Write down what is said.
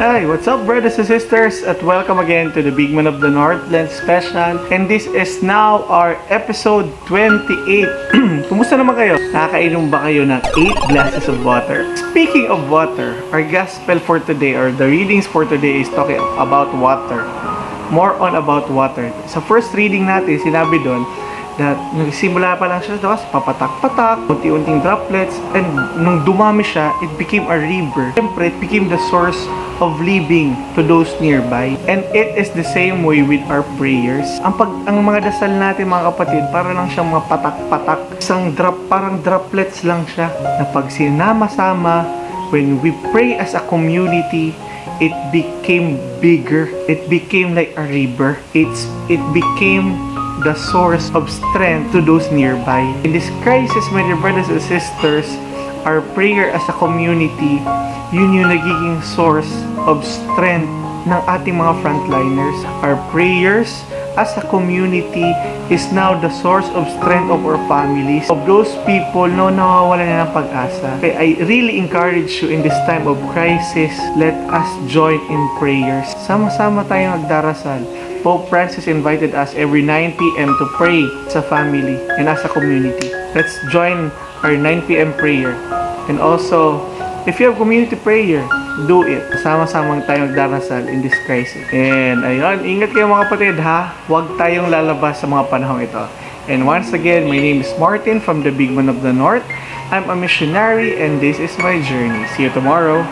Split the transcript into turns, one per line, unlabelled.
what's up brothers and sisters? At welcome again to the Big Man of the Northland Special. And this is now our episode 28 Kumusta naman kayo? Nakakainom ba kayo ng 8 glasses of water? Speaking of water, our gospel for today or the readings for today is talking about water. More on about water. Sa first reading natin sinabi doon that nagsimula pa lang siya tapos papatak-patak, unti-unting droplets, and nung dumami siya, it became a river. Siyempre, it became the source of living to those nearby. And it is the same way with our prayers. Ang pag ang mga dasal natin mga kapatid, para lang siyang mga patak-patak. Isang drop, parang droplets lang siya na pag sinama-sama, when we pray as a community, it became bigger. It became like a river. It's it became the source of strength to those nearby. In this crisis, my dear brothers and sisters, our prayer as a community, yun yung nagiging source of strength ng ating mga frontliners. Our prayers as a community is now the source of strength of our families, of those people no nawawala na ng pag-asa. Okay, I really encourage you in this time of crisis, let us join in prayers. Sama-sama tayong nagdarasal Pope Francis invited us every 9 p.m. to pray sa family and as a community. Let's join our 9 p.m. prayer. And also, if you have community prayer, do it. Sama-samang tayong darasal in this crisis. And ayun, ingat kayo mga kapatid ha. Huwag tayong lalabas sa mga panahong ito. And once again, my name is Martin from the Big Man of the North. I'm a missionary and this is my journey. See you tomorrow.